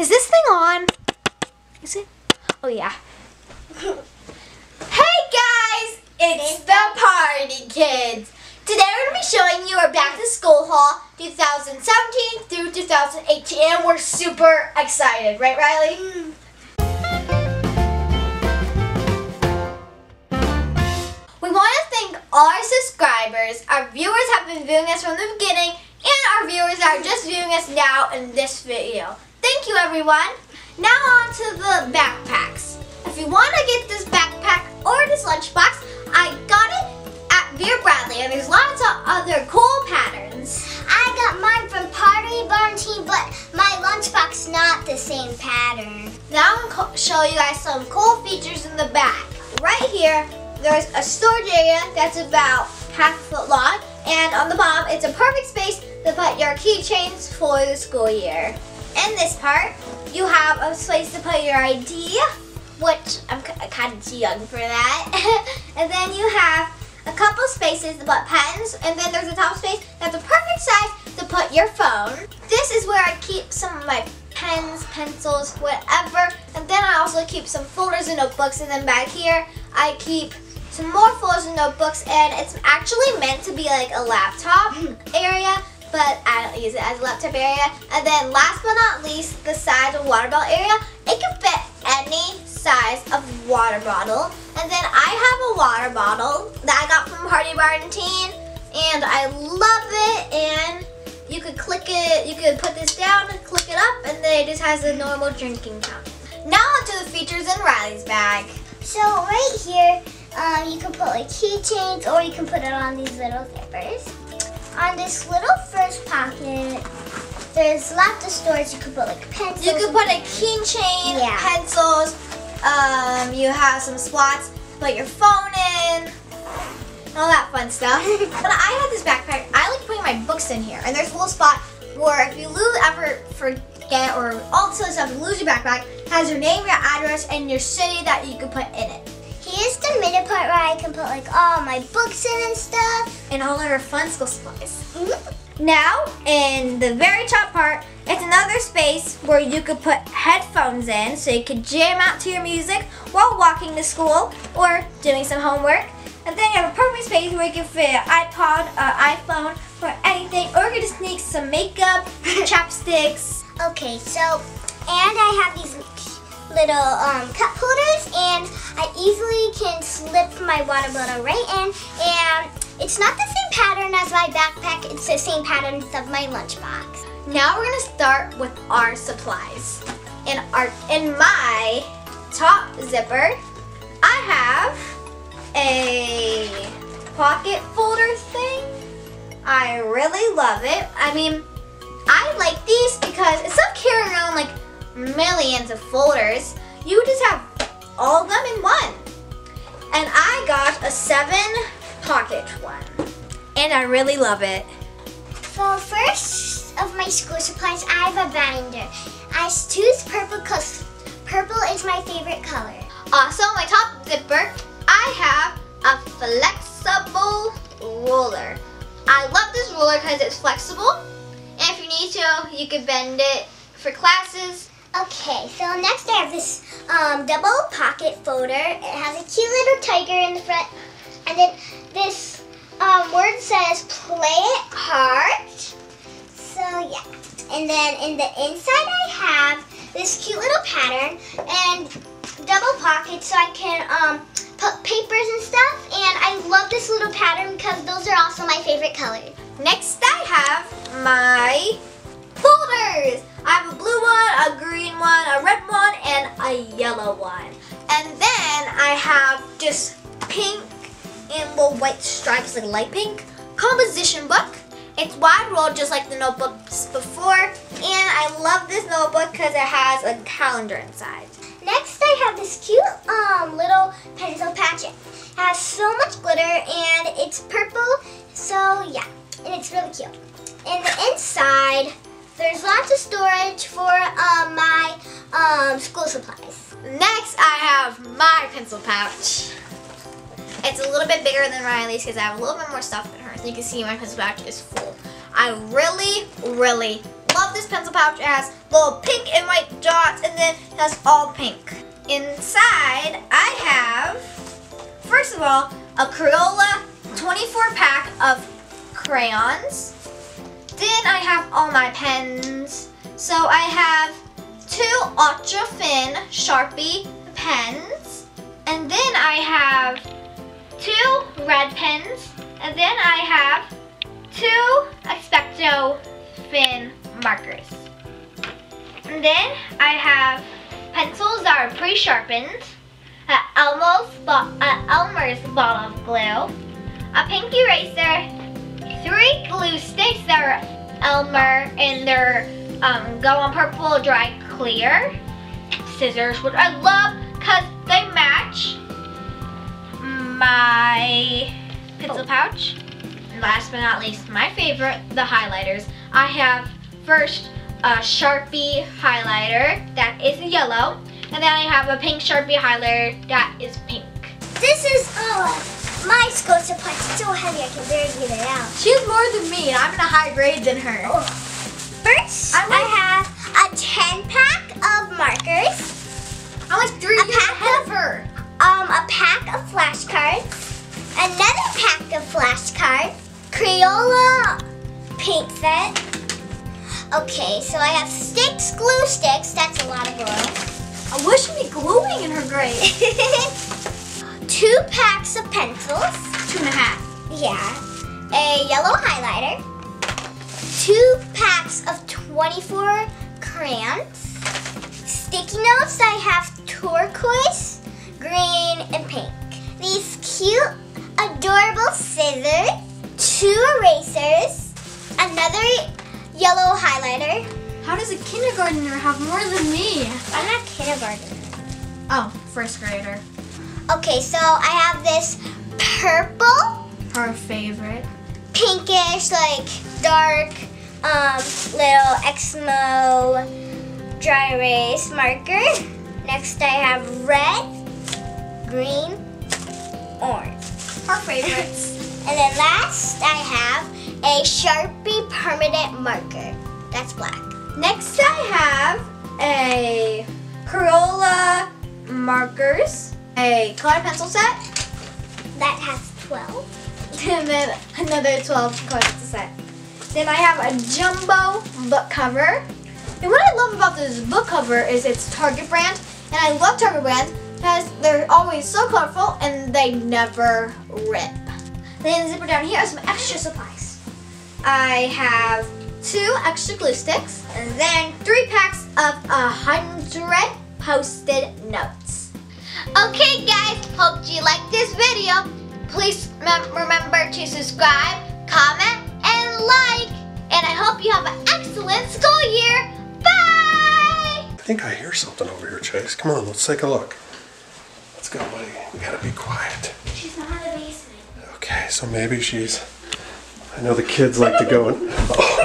Is this thing on? Is it? Oh yeah. hey guys, it's the Party Kids. Today we're going to be showing you our back to school haul 2017 through 2018 and we're super excited, right Riley? We want to thank all our subscribers. Our viewers have been viewing us from the beginning and our viewers are just viewing us now in this video. Thank you everyone. Now on to the backpacks. If you want to get this backpack or this lunchbox, I got it at Vera Bradley and there's lots of other cool patterns. I got mine from Pottery Barn Teen, but my lunchbox not the same pattern. Now I'm going to show you guys some cool features in the back. Right here, there's a storage area that's about half a foot long and on the bottom it's a perfect space to put your keychains for the school year. In this part, you have a space to put your ID, which I'm kind of too young for that. and then you have a couple spaces to put pens, and then there's a top space that's a perfect size to put your phone. This is where I keep some of my pens, pencils, whatever. And then I also keep some folders and notebooks, and then back here I keep some more folders and notebooks, and it's actually meant to be like a laptop hmm. area but I don't use it as a laptop area. And then last but not least, the size of water bottle area. It can fit any size of water bottle. And then I have a water bottle that I got from Pottery Barn Teen, and I love it. And you could click it, you could put this down and click it up, and then it just has a normal drinking cup. Now onto the features in Riley's bag. So right here, um, you can put like keychains or you can put it on these little zippers on this little first pocket, there's lots of storage. You could put like pencils. You could put a keychain, yeah. pencils. Um, you have some slots. Put your phone in. All that fun stuff. but I have this backpack. I like putting my books in here, and there's a little spot where if you lose ever forget or all this other stuff, you lose your backpack, has your name, your address, and your city that you could put in it. Here's the middle part where I can put like all my books in and stuff. And all of our fun school supplies. Mm -hmm. Now, in the very top part, it's another space where you could put headphones in so you could jam out to your music while walking to school or doing some homework. And then you have a perfect space where you can fit an iPod, an iPhone, or anything. Or you can just sneak some makeup, chapsticks. Okay, so, and I have these little um, cup holders and I easily can slip my water bottle right in and it's not the same pattern as my backpack, it's the same pattern of my lunchbox. Now we're gonna start with our supplies. In, our, in my top zipper, I have a pocket folder thing. I really love it. I mean, I like these because instead of carrying around like millions of folders. You just have all of them in one. And I got a seven pocket one. And I really love it. So first of my school supplies, I have a binder. I choose purple because purple is my favorite color. Also, my top zipper, I have a flexible ruler. I love this ruler because it's flexible. And if you need to, you can bend it for classes Okay, so next I have this um, double pocket folder. It has a cute little tiger in the front. And then this um, word says play it hard. So yeah. And then in the inside I have this cute little pattern and double pockets so I can um, put papers and stuff. And I love this little pattern because those are also my favorite colors. Next I have my folders. I have a blue a yellow one. And then I have just pink and little white stripes, like light pink, composition book. It's wide rolled just like the notebooks before. And I love this notebook because it has a calendar inside. Next I have this cute um, little pencil patch. It has so much glitter and it's purple. So yeah, and it's really cute. And the inside there's lots of storage for um, my um, school supplies. Next, I have my pencil pouch. It's a little bit bigger than Riley's because I have a little bit more stuff in hers. You can see my pencil pouch is full. I really, really love this pencil pouch. It has little pink and white dots and then it has all pink. Inside, I have, first of all, a Crayola 24 pack of crayons. Then I have all my pens. So I have two Ultra Fine Sharpie pens. And then I have two red pens. And then I have two Expecto Fin markers. And then I have pencils that are pre-sharpened, uh, Elmo's uh, Elmer's ball of glue, a pink eraser, three glue sticks that are Elmer and they're um, go on purple, dry clear, scissors, which I love because they match my pencil oh. pouch. And last but not least, my favorite, the highlighters. I have first a Sharpie highlighter that is yellow, and then I have a pink Sharpie highlighter that is pink. This is oh, my school supply. It's so heavy I can barely get it out. She's more than me, and I'm in a high grade than her. Oh. First, I I, like- have markers, I'm like three A pack of- of her. um, a pack of flashcards, another pack of flashcards, Crayola paint set. Okay, so I have sticks, glue sticks. That's a lot of glue. I wish she'd be gluing in her grade. Two packs of pencils. Two and a half. Yeah. A yellow highlighter. Two packs of 24 crayons. Sticky notes, I have turquoise, green, and pink. These cute, adorable scissors. Two erasers. Another yellow highlighter. How does a kindergartner have more than me? I'm not kindergartner. Oh, first grader. Okay, so I have this purple, Her favorite. pinkish, like dark, um, little Expo dry erase marker. Next, I have red, green, orange. Our favorites. And then last, I have a Sharpie permanent marker. That's black. Next, I have a Crayola markers, a color pencil set, That has 12. and then another 12 color pencil set. Then I have a jumbo book cover. And what I love about this book cover is it's Target brand, and I love Target brand because they're always so colorful and they never rip. Then the zipper down here are some extra supplies. I have two extra glue sticks, and then three packs of a hundred post-it notes. Okay, guys, hope you liked this video. Please remember to subscribe, comment, and like. And I hope you have an excellent school year. Think I hear something over here, Chase. Come on, let's take a look. Let's go, buddy. We gotta be quiet. She's not in the basement. Okay, so maybe she's. I know the kids like to go and. Oh,